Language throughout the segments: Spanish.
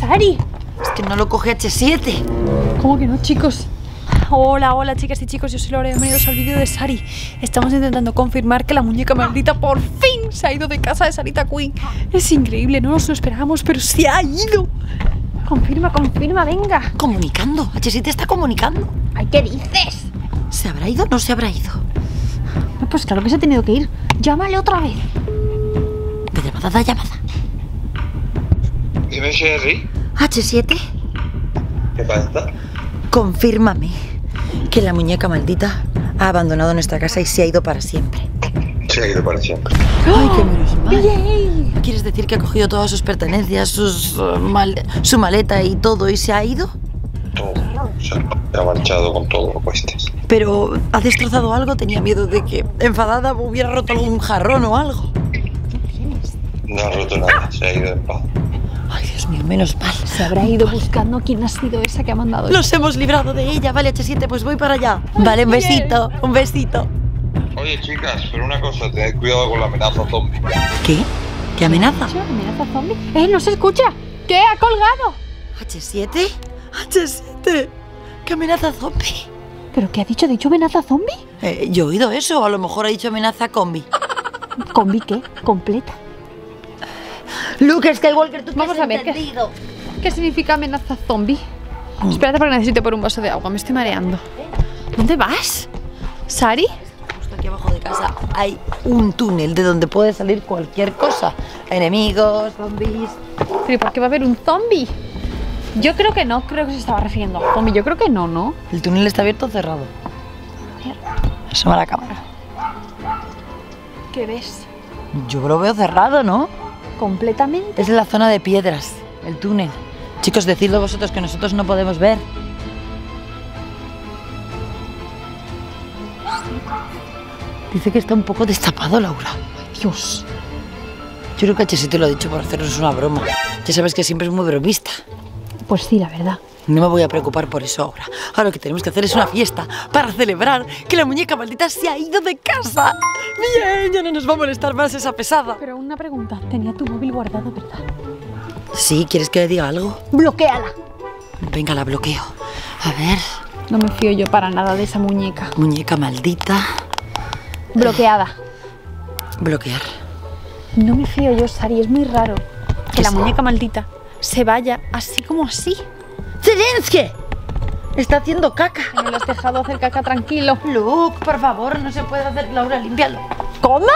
Sari. Es que no lo coge H7. ¿Cómo que no, chicos? Hola, hola chicas y chicos, yo soy Laura, bienvenidos al vídeo de Sari. Estamos intentando confirmar que la muñeca maldita por fin se ha ido de casa de Sarita Queen. Es increíble, no nos lo esperábamos, pero se ha ido. Confirma, confirma, venga. Comunicando. H7 está comunicando. Ay, ¿qué dices? ¿Se habrá ido o no se habrá ido? Pues claro que se ha tenido que ir. Llámale otra vez. Llamada da llamada. Dime, Sherry, H7, ¿qué pasa? confírmame que la muñeca maldita ha abandonado nuestra casa y se ha ido para siempre. Se ha ido para siempre. Ay, qué menos mal. ¡Yay! ¿Quieres decir que ha cogido todas sus pertenencias, sus, uh, mal- su maleta y todo y se ha ido? Todo. Se ha marchado con todo lo cuestes. Pero ha destrozado algo, tenía miedo de que enfadada hubiera roto algún jarrón o algo. No ha roto nada, se ha ido en paz. Ay, Dios mío, menos mal. Se habrá ido buscando quién ha sido esa que ha mandado. esto. Nos hemos librado de ella, vale, H7, pues voy para allá. Vale, un besito, un besito. Oye, chicas, pero una cosa, tened cuidado con la amenaza zombie. ¿Qué? ¿Qué amenaza? ¿Qué amenaza zombie? ¡Eh, no se escucha! ¿Qué? ¿Ha colgado? ¿H7? ¿H7? ¿Qué amenaza zombie? ¿Pero qué ha dicho? ¿Ha dicho amenaza zombie? Eh, yo he oído eso, o a lo mejor ha dicho amenaza combi. ¿Combi qué? ¿Completa? Luke Skywalker, ¿tú Vamos has a entendido? ¿Qué significa amenaza zombie? Espérate porque necesito por un vaso de agua, me estoy mareando. ¿Dónde vas? ¿Sari? Justo aquí abajo de casa hay un túnel de donde puede salir cualquier cosa. Enemigos, zombies. ¿Pero por qué va a haber un zombie? Yo creo que no, creo que se estaba refiriendo a zombie. Yo creo que no, ¿no? ¿El túnel está abierto o cerrado? Asoma la cámara. ¿Qué ves? Yo lo veo cerrado, ¿no? Completamente. Es la zona de piedras, el túnel. Chicos, decidlo vosotros que nosotros no podemos ver. Dice que está un poco destapado, Laura. Dios. Yo creo que H te lo ha dicho por hacernos una broma. Ya sabes que siempre es muy bromista. Pues sí, la verdad. No me voy a preocupar por eso ahora. Ahora lo que tenemos que hacer es una fiesta para celebrar que la muñeca maldita se ha ido de casa. Bien, ya no nos va a molestar más esa pesada. Pero una pregunta. Tenía tu móvil guardado, ¿verdad? Sí, ¿quieres que le diga algo? Bloqueala. Venga, la bloqueo. A ver, No me fío yo para nada de esa muñeca. muñeca maldita. Bloqueada. Bloquear. No me fío yo, Sari. Es muy raro que ¿Qué la muñeca maldita se vaya así como así. ¡Zelensky! Está haciendo caca. Me lo has dejado hacer caca tranquilo. Luke, por favor, no se puede hacer. Laura, límpialo. ¿Cómo?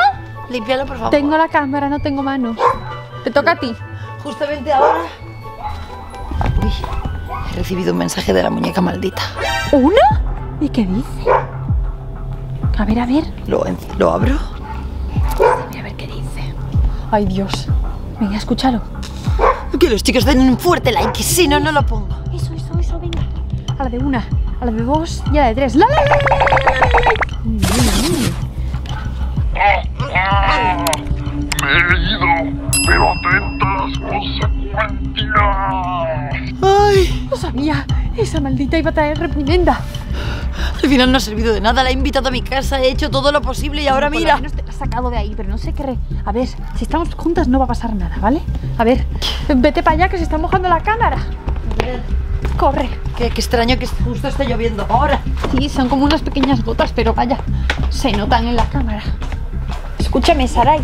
Límpialo, por favor. Tengo la cámara, no tengo manos. Te toca a ti. Justamente ahora. Uy, he recibido un mensaje de la muñeca maldita. ¿Una? ¿Y qué dice? A ver, a ver. ¿Lo, lo abro? A ver, a ver qué dice. Ay, Dios. Venga, escúchalo. Que los chicos den un fuerte like, si no, no lo pongo. Eso, eso, eso, venga. A la de una, a la de dos y a la de tres. ¡La, la, la, la, la, la, la, la! Muy bien, muy bien. Me he ido, pero atenta a las consecuencias. Ay, Lo sabía. Esa maldita iba a traer reprimenda. al final no ha servido de nada. La he invitado a mi casa, he hecho todo lo posible y ahora Por lo mira. menos te la has sacado de ahí, pero no sé qué. re- A ver, si estamos juntas no va a pasar nada, ¿vale? A ver, vete para allá que se está mojando la cámara. Corre. Qué, qué extraño que justo esté lloviendo ahora. Sí, son como unas pequeñas gotas, pero vaya, se notan en la cámara. Escúchame, Sarai.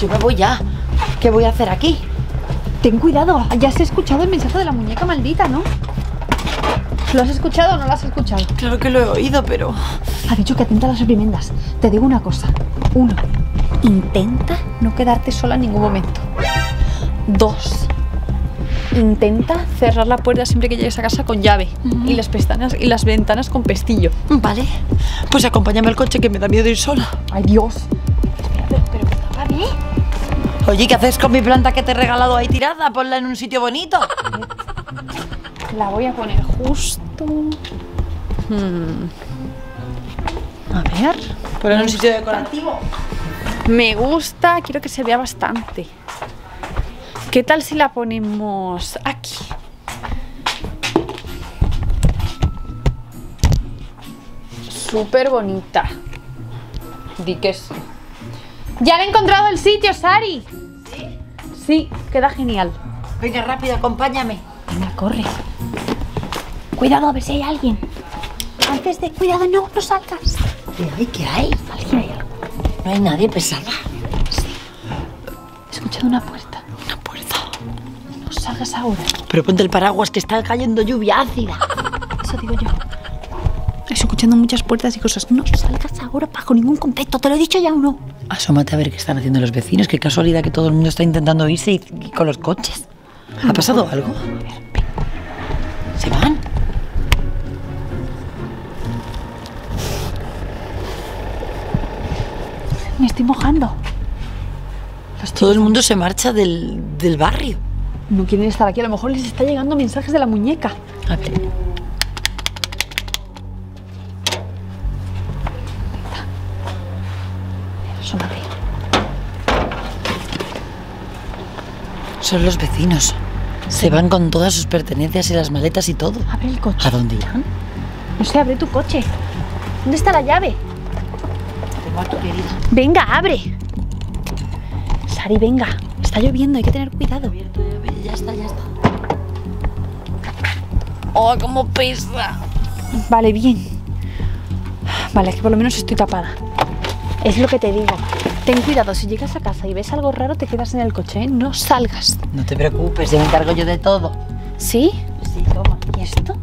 Yo me voy ya. ¿Qué voy a hacer aquí? Ten cuidado, ya has escuchado el mensaje de la muñeca maldita, ¿no? ¿Lo has escuchado o no lo has escuchado? Claro que lo he oído, pero. Ha dicho que atenta a las reprimendas. Te digo una cosa. Uno, intenta no quedarte sola en ningún momento. Dos, intenta cerrar la puerta siempre que llegues a casa con llave. Y las pestañas y las ventanas con pestillo. Vale. Pues acompáñame al coche que me da miedo ir sola. ¡Ay, Dios! Espera, pero, pero, tápame. Oye, ¿qué haces con mi planta que te he regalado ahí tirada? Ponla en un sitio bonito. La voy a poner justo. Hmm. A ver. Ponla en un sitio decorativo. Me gusta, quiero que se vea bastante. ¿Qué tal si la ponemos aquí? Súper bonita. Di que sí. Ya he encontrado el sitio, Sari. ¿Sí? Sí, queda genial. Venga, rápido, acompáñame. Venga, corre. Cuidado, a ver si hay alguien. Antes de... Cuidado, no, no salgas. ¿Qué hay? ¿Qué hay? Alguien hay. No hay nadie pesada. He escuchado. Una puerta. Salgas ahora. Pero ponte el paraguas que está cayendo lluvia ácida. Eso digo yo. Escuchando muchas puertas y cosas. No salgas ahora bajo ningún concepto. ¿Te lo he dicho ya o no? Asómate a ver qué están haciendo los vecinos. Qué casualidad que todo el mundo está intentando irse y, y con los coches. ¿Ha pasado algo? ¿Se van? Me estoy mojando. Todo el mundo se marcha del, del barrio. No quieren estar aquí. A lo mejor les está llegando mensajes de la muñeca. A ver. Asómate. Son los vecinos. Se van con todas sus pertenencias y las maletas y todo. Abre el coche. ¿A dónde irán? No sé, abre tu coche. ¿Dónde está la llave? Tengo aquí, querida. Venga, abre. Sari, venga. Está lloviendo, hay que tener cuidado. Ya está, ya está. ¡Oh, cómo pesa! Vale, bien. Vale, es que por lo menos estoy tapada. Es lo que te digo. Ten cuidado, si llegas a casa y ves algo raro, te quedas en el coche, ¿eh? No salgas. No te preocupes, ya me encargo yo de todo. ¿Sí? Sí, toma. ¿Y esto?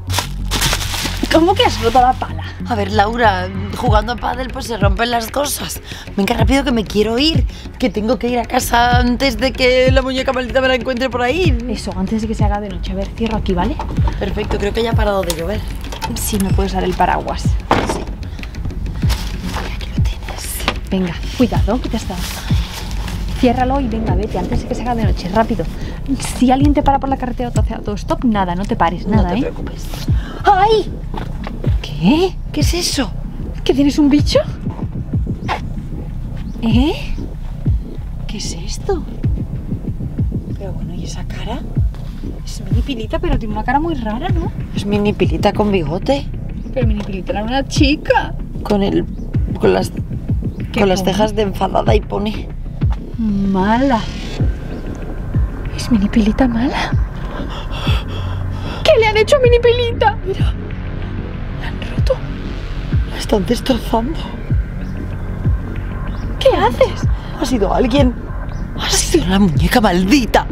¿Cómo que has roto la pala? A ver, Laura, jugando a pádel pues se rompen las cosas. Venga, rápido que me quiero ir. Que tengo que ir a casa antes de que la muñeca maldita me la encuentre por ahí. Eso, antes de que se haga de noche. A ver, cierro aquí, ¿vale? Perfecto, creo que ya ha parado de llover. Sí, me puedes dar el paraguas. Sí. Aquí lo tienes. Venga, cuidado, que te has dado. Ciérralo y venga, vete antes de que se haga de noche, rápido. Si alguien te para por la carretera o te hace autostop, nada, no te pares, nada, no te ¿eh? preocupes. ¡Ay! ¿Qué? ¿Qué es eso? ¿Que tienes un bicho? ¿Eh? ¿Qué es esto? Pero bueno, ¿y esa cara? Es mini pilita, pero tiene una cara muy rara, ¿no? Es mini pilita con bigote. Pero mini pilita era una chica. Con el. con las. ¿Qué con las cejas de enfadada y pone. Mala. ¿Es mini pilita mala? ¿Qué le han hecho a mini pilita? Mira. La han roto. La están destrozando. ¿Qué haces? Ha sido alguien. Ha sido la muñeca maldita.